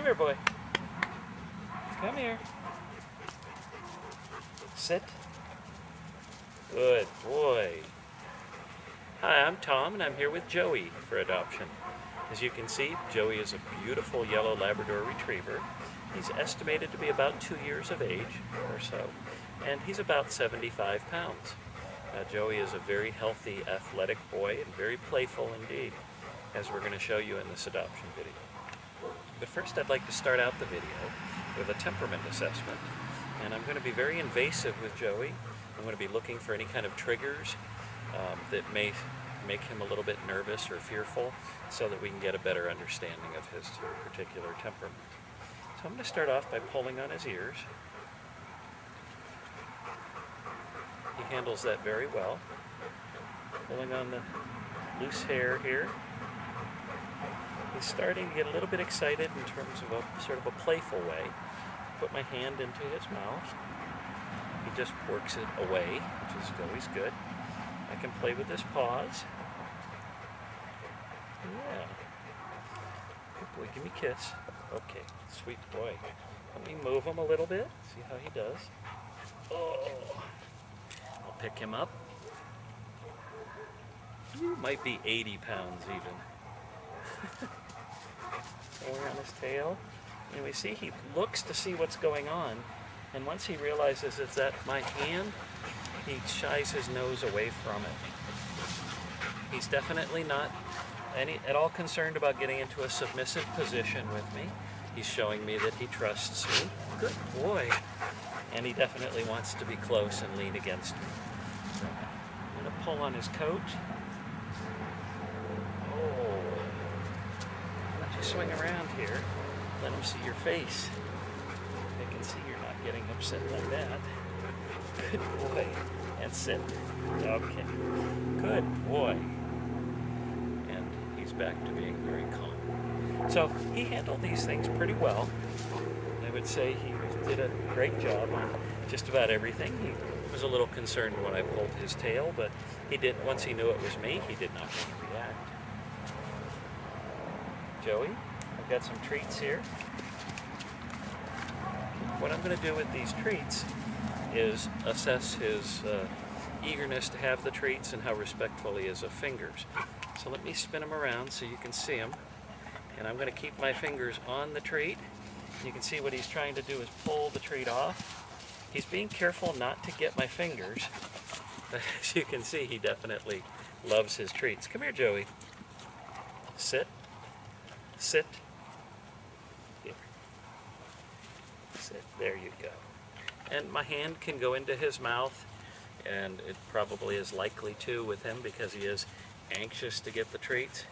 Come here, boy. Come here. Sit. Good boy. Hi, I'm Tom, and I'm here with Joey for adoption. As you can see, Joey is a beautiful yellow Labrador Retriever. He's estimated to be about two years of age or so, and he's about 75 pounds. Uh, Joey is a very healthy, athletic boy and very playful indeed, as we're going to show you in this adoption video. But first I'd like to start out the video with a temperament assessment. And I'm going to be very invasive with Joey. I'm going to be looking for any kind of triggers um, that may make him a little bit nervous or fearful so that we can get a better understanding of his particular temperament. So I'm going to start off by pulling on his ears. He handles that very well. Pulling on the loose hair here. He's starting to get a little bit excited in terms of a sort of a playful way. Put my hand into his mouth. He just works it away, which is always good. I can play with his paws. Yeah. Good boy, give me a kiss. Okay, sweet boy. Let me move him a little bit, see how he does. Oh, I'll pick him up. You might be 80 pounds even. Going on his tail. And we see he looks to see what's going on. And once he realizes it's at my hand, he shies his nose away from it. He's definitely not any, at all concerned about getting into a submissive position with me. He's showing me that he trusts me. Good boy. And he definitely wants to be close and lean against me. I'm going to pull on his coat. Oh. Let you swing around here. Let him see your face. I can see you're not getting upset like that. Good boy. And sit. Okay. Good boy. And he's back to being very calm. So he handled these things pretty well. I would say he did a great job on just about everything. He was a little concerned when I pulled his tail, but he didn't. once he knew it was me, he did not. Joey, I've got some treats here. What I'm going to do with these treats is assess his uh, eagerness to have the treats and how respectful he is of fingers. So let me spin them around so you can see them. And I'm going to keep my fingers on the treat. You can see what he's trying to do is pull the treat off. He's being careful not to get my fingers. But as you can see, he definitely loves his treats. Come here, Joey. Sit. Sit. Here. Sit. There you go. And my hand can go into his mouth, and it probably is likely to with him because he is anxious to get the treats,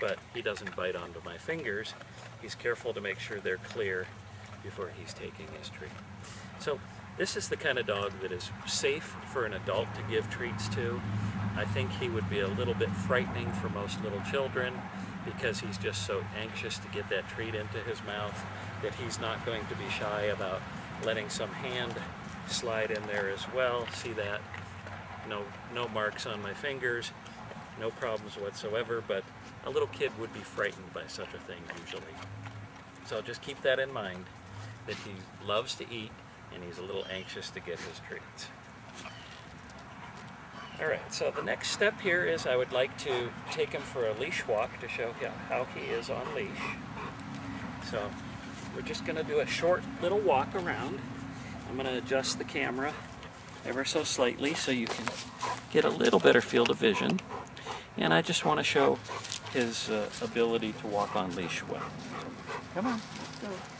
but he doesn't bite onto my fingers. He's careful to make sure they're clear before he's taking his treat. So this is the kind of dog that is safe for an adult to give treats to. I think he would be a little bit frightening for most little children because he's just so anxious to get that treat into his mouth that he's not going to be shy about letting some hand slide in there as well. See that? No, no marks on my fingers, no problems whatsoever, but a little kid would be frightened by such a thing usually. So just keep that in mind, that he loves to eat and he's a little anxious to get his treats. All right, so the next step here is I would like to take him for a leash walk to show him how he is on leash. So we're just going to do a short little walk around. I'm going to adjust the camera ever so slightly so you can get a little better field of vision. And I just want to show his uh, ability to walk on leash well. So, come on, let's go.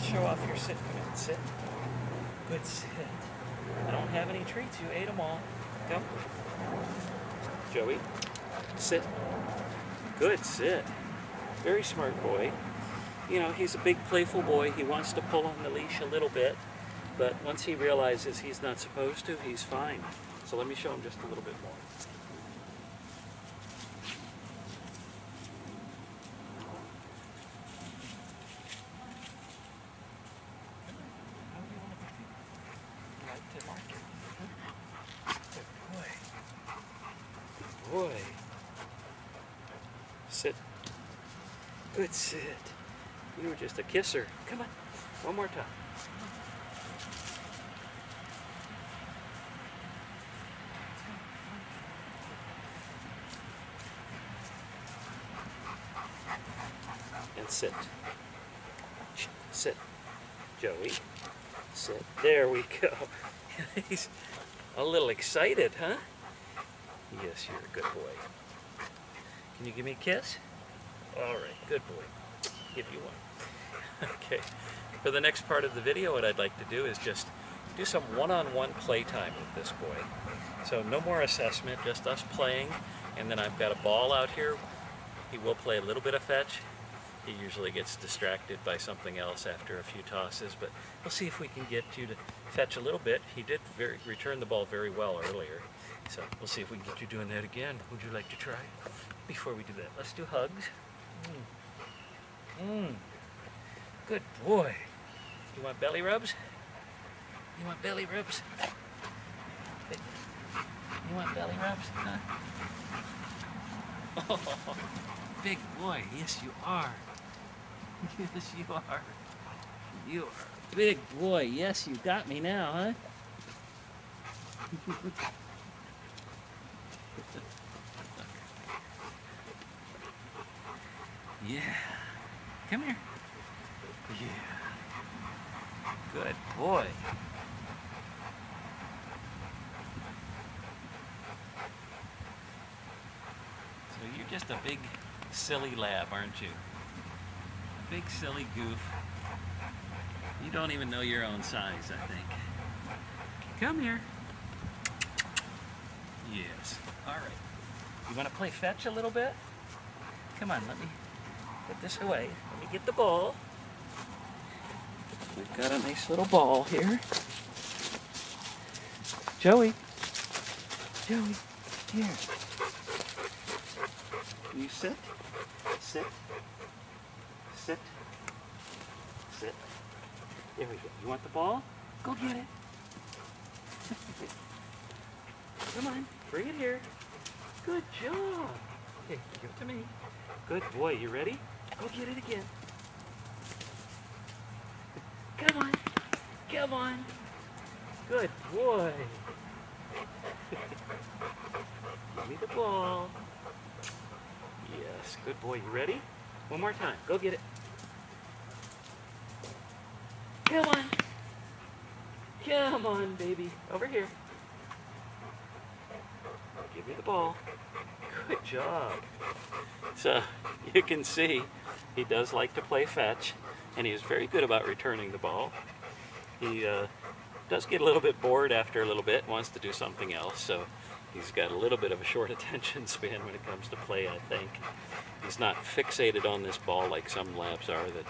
Let's show off your sit. Come in, sit. Good sit. I don't have any treats. You ate them all. Go. Joey, sit. Good sit. Very smart boy. You know, he's a big playful boy. He wants to pull on the leash a little bit, but once he realizes he's not supposed to, he's fine. So let me show him just a little bit more. Sit. Good sit. You were just a kisser. Come on. One more time. And sit. Sit. Joey. Sit. There we go. He's a little excited, huh? Yes, you're a good boy. Can you give me a kiss? All right, good boy. Give you one. Okay. For the next part of the video, what I'd like to do is just do some one-on-one playtime with this boy. So no more assessment, just us playing. And then I've got a ball out here. He will play a little bit of fetch. He usually gets distracted by something else after a few tosses, but we'll see if we can get you to fetch a little bit. He did very, return the ball very well earlier, so we'll see if we can get you doing that again. Would you like to try? Before we do that, let's do hugs. Mm. Mm. Good boy. You want belly rubs? You want belly rubs? You want belly rubs? Huh? Oh, big boy. Yes, you are. Yes, you are. You are big boy. Yes, you got me now, huh? yeah. Come here. Yeah. Good boy. So you're just a big silly lab, aren't you? A big silly goof. You don't even know your own size, I think. Come here. Yes. All right. You want to play fetch a little bit? Come on, let me put this away. Let me get the ball. We've got a nice little ball here. Joey. Joey, here. You sit. Sit. Sit. Sit. There we go. You want the ball? Go get it. Come on. Bring it here. Good job. Okay, give it to me. Good boy. You ready? Go get it again. Come on. Come on. Good boy. Give me the ball. Yes, good boy. You ready? One more time. Go get it. Come on. Come on, baby. Over here. Give me the ball. Good job. So, you can see he does like to play fetch, and he's very good about returning the ball. He uh, does get a little bit bored after a little bit, wants to do something else, so he's got a little bit of a short attention span when it comes to play, I think. He's not fixated on this ball like some labs are that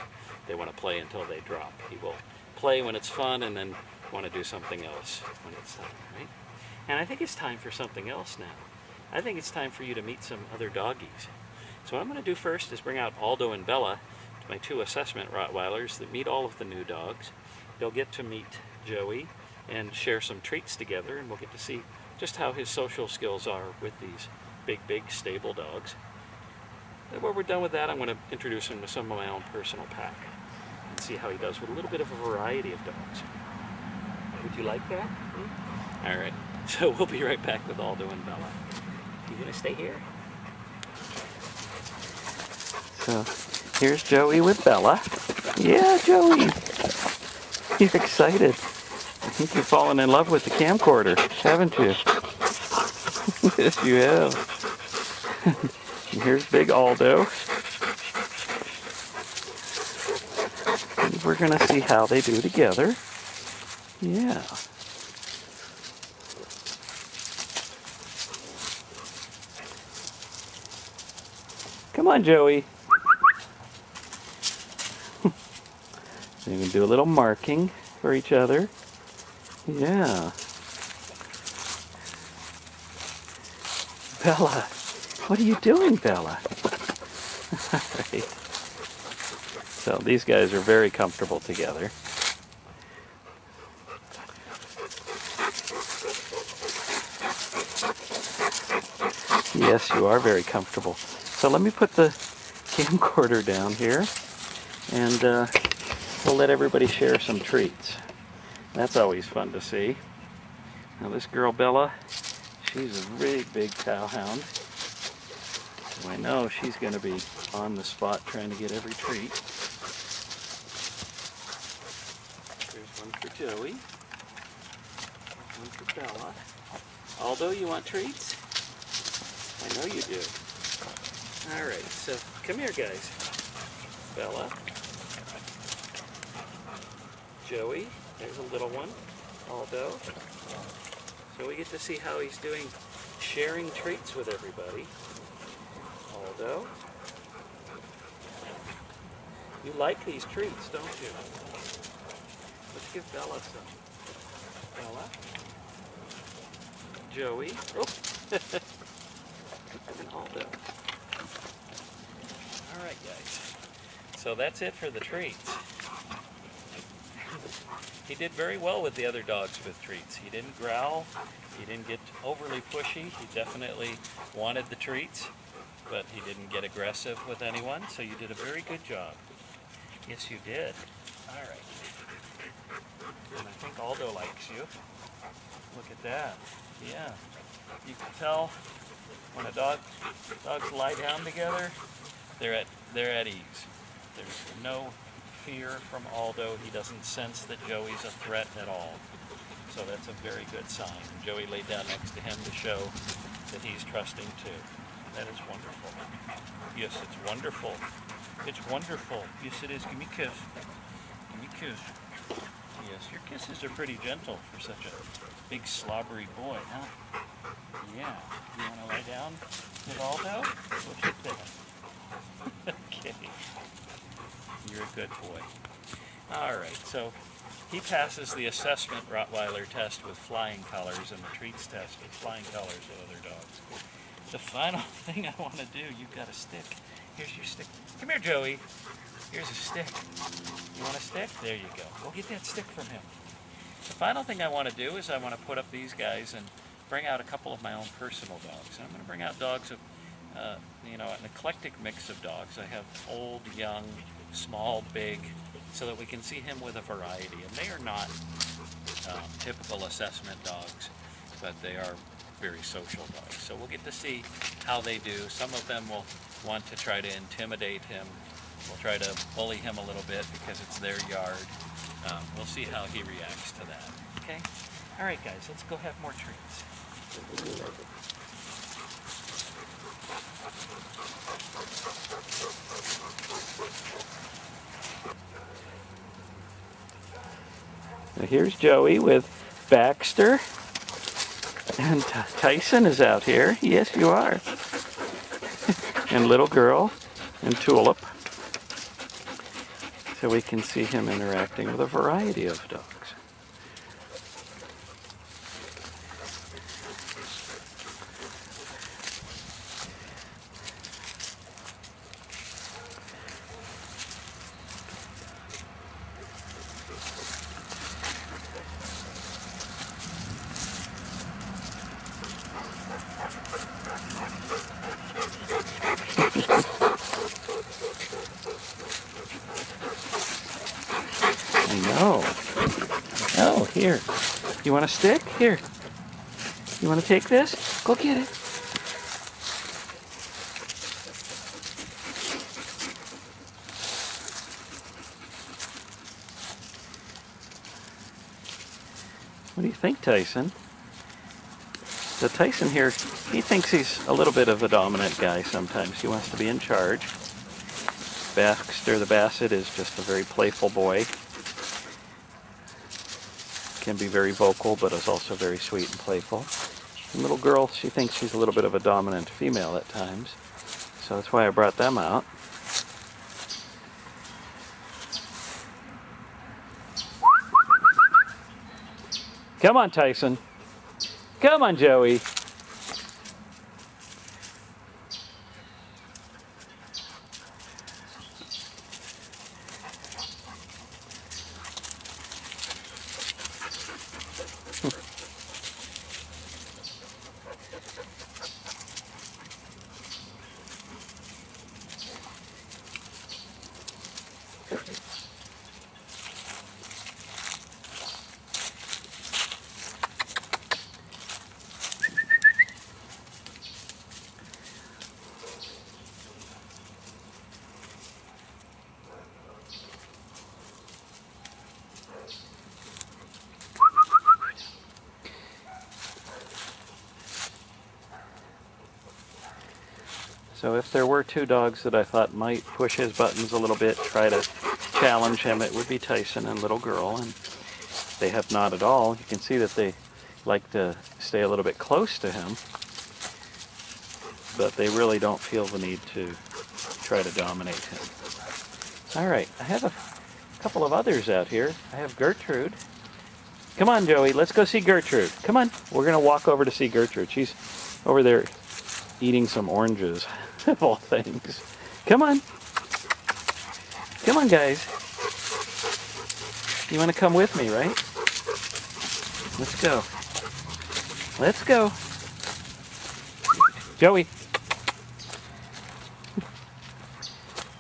they want to play until they drop. He will play when it's fun and then want to do something else when it's done, right? And I think it's time for something else now. I think it's time for you to meet some other doggies. So what I'm going to do first is bring out Aldo and Bella, my two assessment Rottweilers that meet all of the new dogs. They'll get to meet Joey and share some treats together and we'll get to see just how his social skills are with these big, big, stable dogs. And when we're done with that, I'm going to introduce him to some of my own personal pack and see how he does with a little bit of a variety of dogs. Would you like that? Hmm? All right, so we'll be right back with Aldo and Bella. You gonna stay here? So here's Joey with Bella. Yeah, Joey. You're excited. I think you've fallen in love with the camcorder, haven't you? yes, you have. and here's big Aldo. And we're gonna see how they do together. Yeah. Come on, Joey. you can do a little marking for each other. Yeah. Bella, what are you doing, Bella? So these guys are very comfortable together. Yes, you are very comfortable. So let me put the camcorder down here and uh, we'll let everybody share some treats. That's always fun to see. Now this girl Bella, she's a really big cow hound. So I know she's going to be on the spot trying to get every treat. There's one for Joey. One for Bella. Aldo, you want treats? I know you do. All right, so come here, guys. Bella. Joey, there's a little one. Aldo. So we get to see how he's doing sharing treats with everybody. Aldo. You like these treats, don't you? Let's give Bella some. Bella. Joey. Oh. and Aldo. All right, guys. So that's it for the treats. He did very well with the other dogs with treats. He didn't growl. He didn't get overly pushy. He definitely wanted the treats, but he didn't get aggressive with anyone. So you did a very good job. Yes, you did. All right. And I think Aldo likes you. Look at that. Yeah. You can tell when a dog dogs lie down together, they're at they're at ease. There's no fear from Aldo. He doesn't sense that Joey's a threat at all. So that's a very good sign. Joey laid down next to him to show that he's trusting too. That is wonderful. Yes, it's wonderful. It's wonderful. Yes, it is. Give me a kiss. Give me a kiss. Yes, your kisses are pretty gentle for such a big slobbery boy, huh? Yeah. You want to lie down with Aldo? Go sit there. okay. You're a good boy. All right, so he passes the assessment Rottweiler test with flying colors and the treats test with flying colors with other dogs. The final thing I want to do, you've got a stick. Here's your stick. Come here, Joey. Here's a stick. You want a stick? There you go. Go get that stick from him. The final thing I want to do is I want to put up these guys and bring out a couple of my own personal dogs. And I'm going to bring out dogs of, uh, you know, an eclectic mix of dogs. I have old, young, small, big, so that we can see him with a variety. And they are not um, typical assessment dogs, but they are very social dogs. So we'll get to see how they do. Some of them will want to try to intimidate him. We'll try to bully him a little bit because it's their yard. Um, we'll see how he reacts to that. Okay? All right, guys, let's go have more treats. Now here's Joey with Baxter. And uh, Tyson is out here. Yes, you are. and little girl and Tulip. So we can see him interacting with a variety of dogs. Oh, here. You want a stick? Here. You want to take this? Go get it. What do you think, Tyson? So Tyson here, he thinks he's a little bit of a dominant guy sometimes. He wants to be in charge. Baxter the Basset is just a very playful boy can be very vocal, but is also very sweet and playful. The little girl, she thinks she's a little bit of a dominant female at times. So that's why I brought them out. Come on, Tyson. Come on, Joey. So if there were two dogs that I thought might push his buttons a little bit, try to challenge him, it would be Tyson and Little Girl. And they have not at all. You can see that they like to stay a little bit close to him, but they really don't feel the need to try to dominate him. All right, I have a couple of others out here. I have Gertrude. Come on, Joey, let's go see Gertrude. Come on, we're gonna walk over to see Gertrude. She's over there eating some oranges. Of all things. Come on. Come on, guys. You want to come with me, right? Let's go. Let's go. Joey.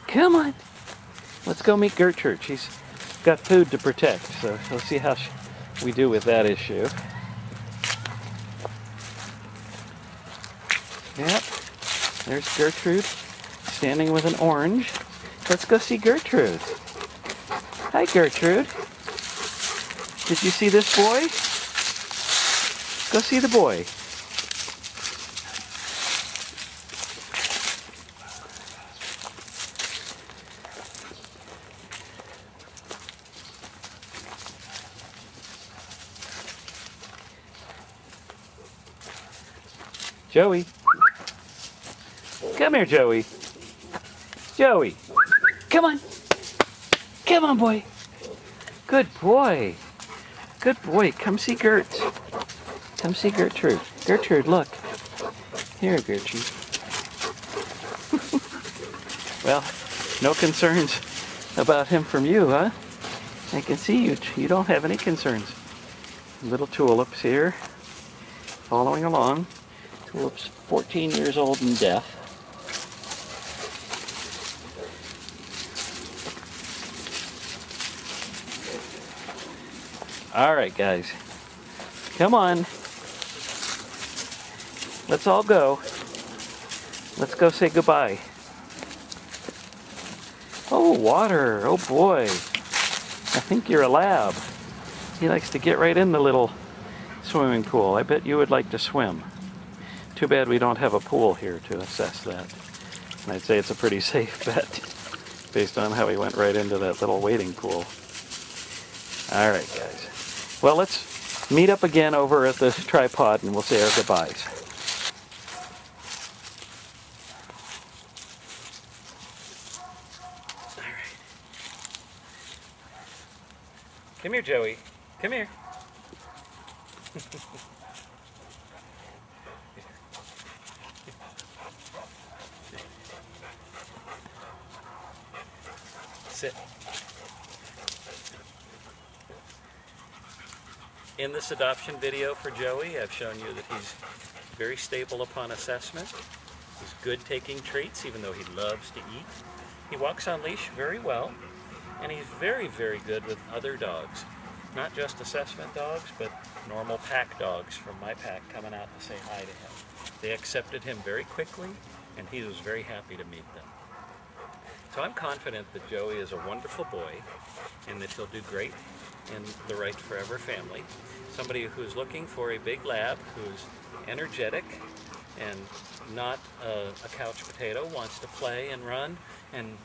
Come on. Let's go meet Gertrude. She's got food to protect, so we'll see how we do with that issue. Yep. There's Gertrude standing with an orange. Let's go see Gertrude. Hi, Gertrude. Did you see this boy? Go see the boy. Joey. Come here, Joey. Joey. Come on. Come on, boy. Good boy. Good boy. Come see Gert. Come see Gertrude. Gertrude, look. Here, Gertrude. well, no concerns about him from you, huh? I can see you. You don't have any concerns. Little tulips here, following along. Tulips 14 years old and deaf. All right, guys. Come on. Let's all go. Let's go say goodbye. Oh, water. Oh, boy. I think you're a lab. He likes to get right in the little swimming pool. I bet you would like to swim. Too bad we don't have a pool here to assess that. And I'd say it's a pretty safe bet based on how he went right into that little wading pool. All right, guys. Well, let's meet up again over at the tripod and we'll say our goodbyes. Come here, Joey. Come here. Sit. In this adoption video for Joey, I've shown you that he's very stable upon assessment. He's good taking treats, even though he loves to eat. He walks on leash very well, and he's very, very good with other dogs. Not just assessment dogs, but normal pack dogs from my pack coming out to say hi to him. They accepted him very quickly, and he was very happy to meet them. So I'm confident that Joey is a wonderful boy, and that he'll do great in the right Forever family. Somebody who's looking for a big lab, who's energetic and not a, a couch potato, wants to play and run and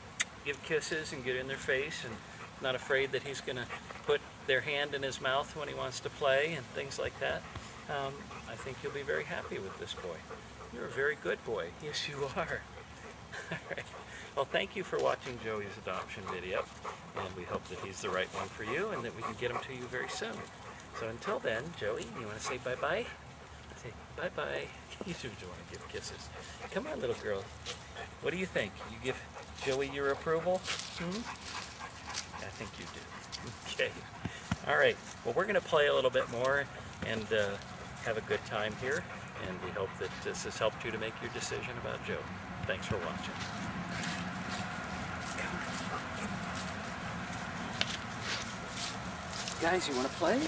give kisses and get in their face and not afraid that he's going to put their hand in his mouth when he wants to play and things like that. Um, I think you'll be very happy with this boy. You're a very good boy. Yes, you are. All right. Well, thank you for watching Joey's adoption video, and we hope that he's the right one for you and that we can get him to you very soon. So until then, Joey, you want to say bye-bye? Say bye-bye. You do want to give kisses. Come on, little girl. What do you think? You give Joey your approval? Hmm? I think you do. Okay. All right. Well, we're going to play a little bit more and uh, have a good time here, and we hope that this has helped you to make your decision about Joe. Thanks for watching. Guys, you want to play?